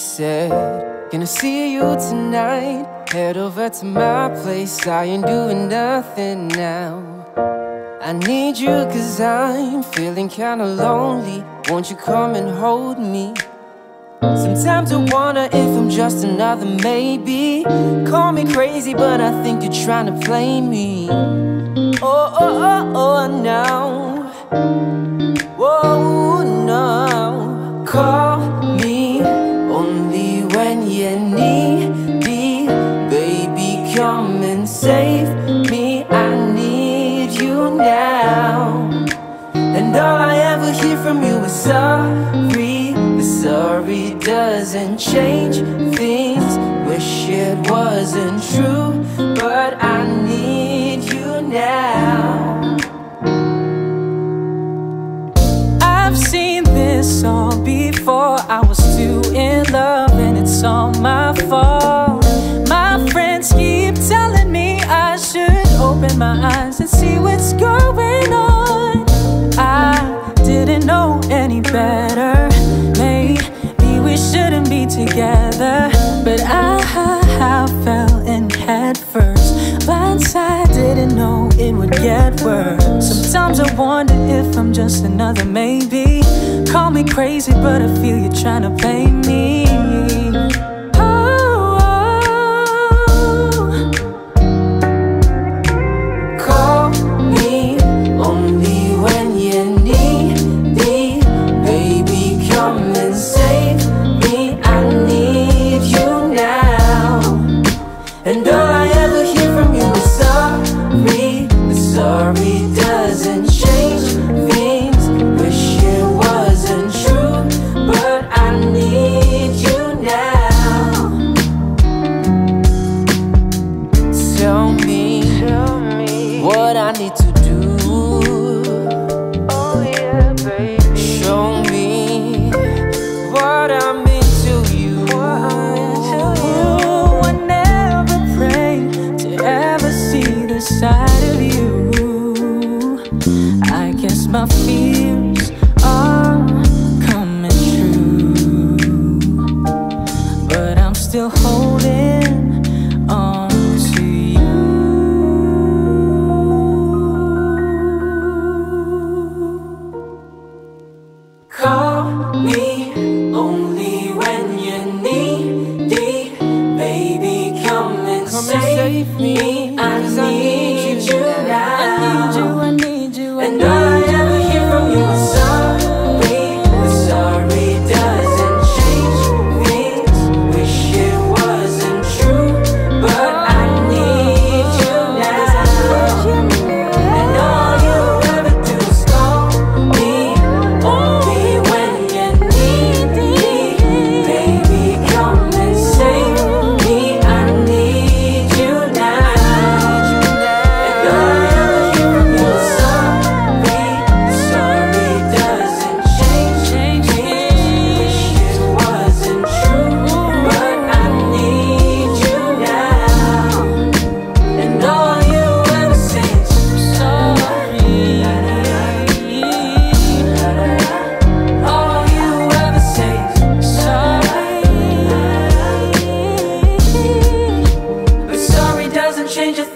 see you tonight. Head over to my place, I ain't doing nothing now. I need you cause I'm feeling kinda lonely. Won't you come and hold me? Sometimes I wonder if I'm just another maybe. Call me crazy, but I think you're trying to play me. Oh, oh, oh, oh, no. Whoa, now. And all I ever hear from you is sorry. The sorry doesn't change things. Wish it wasn't true, but I need you now. I've seen this all before. I was too in love, and it's all my fault. My friends keep telling me I should open my eyes better. Maybe we shouldn't be together, but I, I fell in head first. Blindside didn't know it would get worse. Sometimes I wonder if I'm just another maybe. Call me crazy, but I feel you're trying to play me. Doesn't change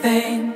everything